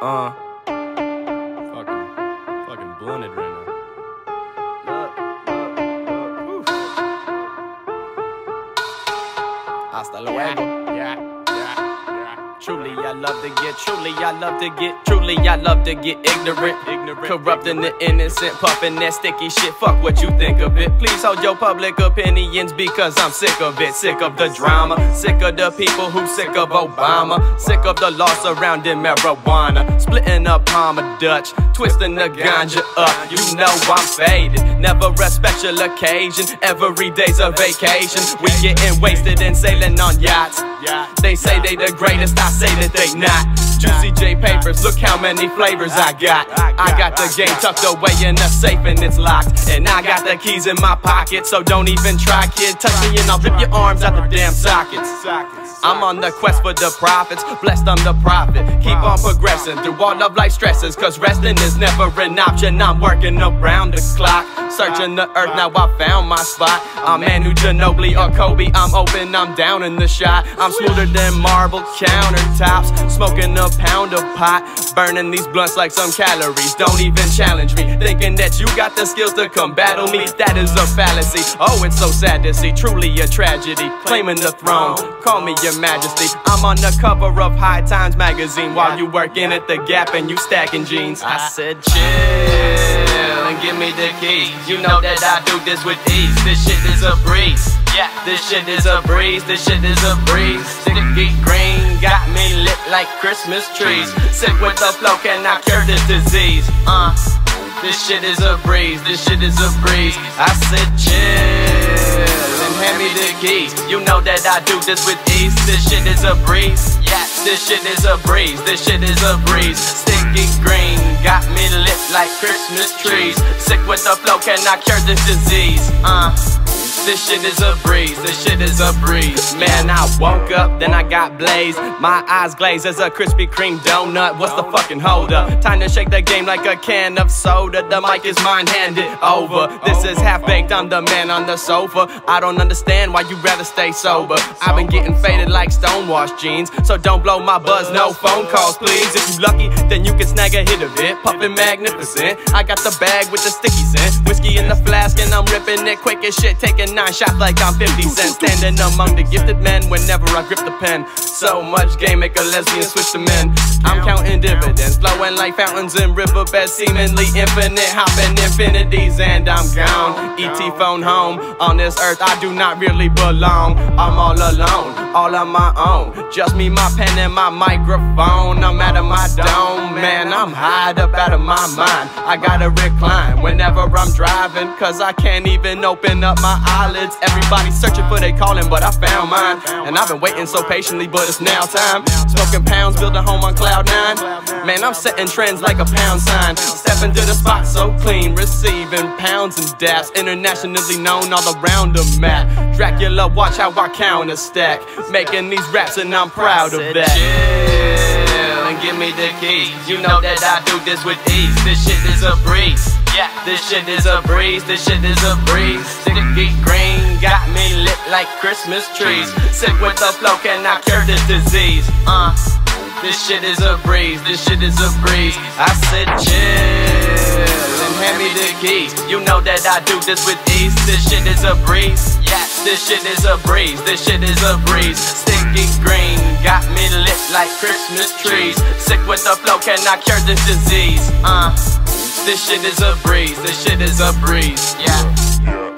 Uh. Fucking, fucking blunted right now. Hasta luego. Truly, I love to get, truly, I love to get, truly, I love to get ignorant. Ignorant. Corrupting the innocent, puffing that sticky shit. Fuck what you think of it. Please hold your public opinions because I'm sick of it. Sick of the drama, sick of the people who sick of Obama, sick of the law surrounding marijuana. Splitting up Palma Dutch, twisting the ganja up. You know I'm faded, never a special occasion. Every day's a vacation. We getting wasted and sailing on yachts. They say they the greatest, I say that they not. Juicy J papers, look how many flavors I got. I got the game tucked away in the safe and it's locked. And I got the keys in my pocket, so don't even try, kid. Touch me and I'll rip your arms out the damn sockets. Sockets. I'm on the quest for the profits, blessed I'm the prophet. Keep on progressing through all of life's stresses, cause resting is never an option. I'm working around the clock, searching the earth, now I found my spot. I'm Manu Ginobili or Kobe, I'm open, I'm down in the shot. I'm smoother than marble countertops, smoking a pound of pot, burning these blunts like some calories. Don't even challenge me, thinking that you got the skills to come battle me. That is a fallacy. Oh, it's so sad to see, truly a tragedy. Claiming the throne, call me your majesty. I'm on the cover of High Times magazine while you working at the Gap and you stacking jeans. I said chill and give me the keys. You know that I do this with ease. This shit is a breeze. Yeah, this shit is a breeze. This shit is a breeze. Sticky green got me lit like Christmas trees. Sick with the flow, can I cure this disease? Uh. This shit is a breeze, this shit is a breeze. I said chill and hand me the keys. You know that I do this with ease. This shit is a breeze. Yeah, this shit is a breeze. This shit is a breeze. Sticky green like Christmas trees. Sick with the flow, can I cure this disease? Uh. This shit is a breeze, this shit is a breeze. Man, I woke up, then I got blazed. My eyes glazed as a Krispy Kreme donut. What's the fucking hold up? Time to shake the game like a can of soda. The mic is mine, hand it over. This is half baked, I'm the man on the sofa. I don't understand why you'd rather stay sober. I've been getting faded like stonewashed jeans. So don't blow my buzz, no phone calls, please. If you lucky, then you can snag a hit of it. Puffin' magnificent. I got the bag with the sticky scent. Whiskey in the flask, and I'm ripping it quick as shit. Taking nine shots like I'm 50 cents. Standing among the gifted men whenever I grip the pen. So much game, make a lesbian switch to men. I'm counting dividends, flowing like fountains in riverbeds, seemingly infinite, hopping infinities, and I'm gone. ET phone home. On this earth, I do not really belong. I'm all alone, all on my own. Just me, my pen, and my microphone. I'm out of my dome, man. I'm high up out of my mind. I gotta recline whenever I'm driving, cause I can't even open up my eyelids. Everybody's searching for their calling, but I found mine. And I've been waiting so patiently, but it's now time. Smoking pounds, build a home on cloud nine. Man, I'm setting trends like a pound sign. Step into the spot so clean, receiving pounds and daps. Internationally known all around the map. Dracula, watch how I count a stack. Making these raps, and I'm proud of that. Chill and give me the keys. You know that I do this with ease. This shit is a breeze. Yeah, this shit is a breeze. This shit is a breeze. Sticky green got me lit like Christmas trees. Sick with the flow, can I cure this disease? Uh. This shit is a breeze, this shit is a breeze. I said chill hand me the keys. You know that I do this with ease. This shit is a breeze. Yeah, this shit is a breeze, this shit is a breeze. Sticky green got me lit like Christmas trees. Sick with the flow, can I cure this disease? Uh, this shit is a breeze, this shit is a breeze. Yeah. Yeah.